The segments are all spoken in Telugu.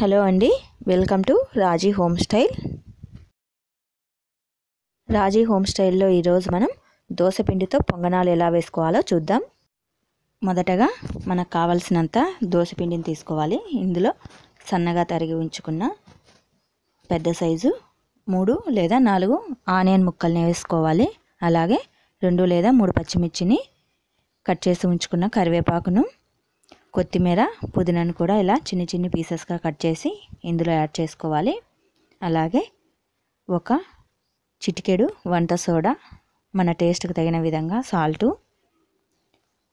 హలో అండి. Welcome to Raji home style. Raji home స్టైల్లో ఈరోజు మనం దోసపిండితో పొంగనాలు ఎలా వేసుకోవాలో చూద్దాం. మొదటగా మనకు కావలసినంత దోసపిండిని తీసుకోవాలి. ఇందులో సన్నగా తరిగి ఉంచుకున్న పెద్ద సైజు మూడు లేదా నాలుగు ఆనియన్ ముక్కల్ని వేసుకోవాలి. అలాగే రెండు లేదా మూడు పచ్చిమిర్చిని కట్ చేసి ఉంచుకున్న కరివేపాకును కొత్తిమీర పుదీనాను కూడా ఇలా చిన్ని చిన్ని పీసెస్గా కట్ చేసి ఇందులో యాడ్ చేసుకోవాలి. అలాగే ఒక చిటికెడు వంట సోడా మన టేస్ట్కి తగిన విధంగా సాల్టు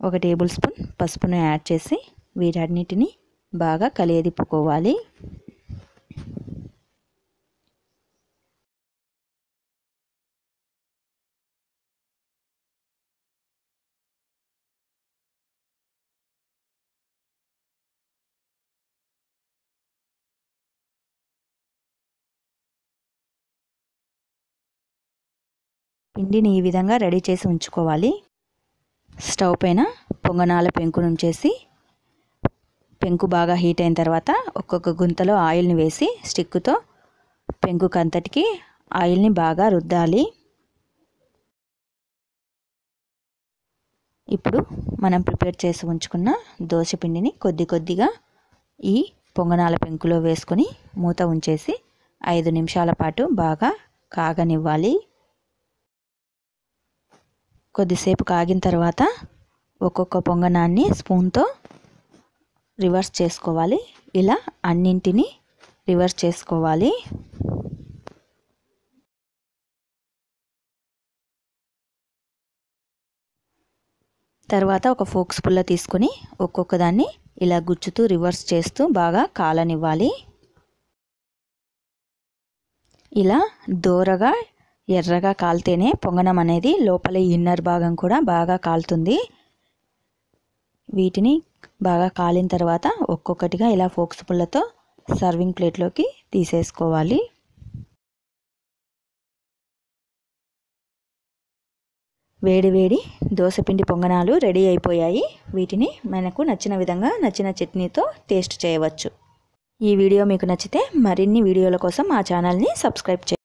ఒక టేబుల్ స్పూన్ పసుపును యాడ్ చేసి వీటన్నిటిని బాగా కలియదిప్పుకోవాలి. పిండిని ఈ విధంగా రెడీ చేసి ఉంచుకోవాలి. స్టవ్ పైన పొంగనాల పెంకును ఉంచేసి పెంకు బాగా హీట్ అయిన తర్వాత ఒక్కొక్క గుంతలో ఆయిల్ని వేసి స్టిక్తో పెంకుకంతటికి ఆయిల్ని బాగా రుద్దాలి. ఇప్పుడు మనం ప్రిపేర్ చేసి ఉంచుకున్న దోశ పిండిని కొద్ది కొద్దిగా ఈ పొంగనాల పెంకులో వేసుకొని మూత ఉంచేసి ఐదు నిమిషాల పాటు బాగా కాగనివ్వాలి. కొద్దిసేపు కాగిన తర్వాత ఒక్కొక్క పొంగనాన్ని స్పూన్తో రివర్స్ చేసుకోవాలి. ఇలా అన్నింటినీ రివర్స్ చేసుకోవాలి. తర్వాత ఒక ఫోక్స్ పుల్ల తీసుకొని ఒక్కొక్క దాన్ని ఇలా గుచ్చుతూ రివర్స్ చేస్తూ బాగా కాలనివ్వాలి. ఇలా దోరగా ఎర్రగా కాలితేనే పొంగనం అనేది లోపల ఇన్నర్ భాగం కూడా బాగా కాలుతుంది. వీటిని బాగా కాలిన తర్వాత ఒక్కొక్కటిగా ఇలా ఫోక్స్ పుల్లతో సర్వింగ్ ప్లేట్లోకి తీసేసుకోవాలి. వేడివేడి దోశపిండి దోసపిండి పొంగనాలు రెడీ అయిపోయాయి. వీటిని మనకు నచ్చిన విధంగా నచ్చిన చట్నీతో టేస్ట్ చేయవచ్చు. ఈ వీడియో మీకు నచ్చితే మరిన్ని వీడియోల కోసం మా ఛానల్ని సబ్స్క్రైబ్ చేయండి.